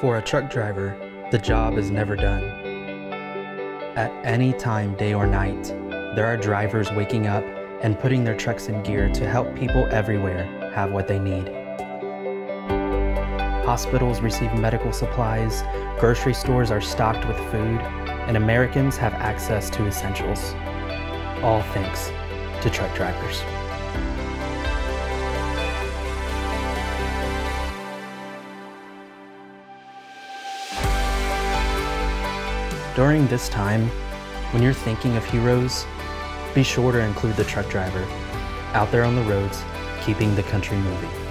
For a truck driver, the job is never done. At any time, day or night, there are drivers waking up and putting their trucks in gear to help people everywhere have what they need. Hospitals receive medical supplies, grocery stores are stocked with food, and Americans have access to essentials. All thanks to truck drivers. During this time, when you're thinking of heroes, be sure to include the truck driver out there on the roads, keeping the country moving.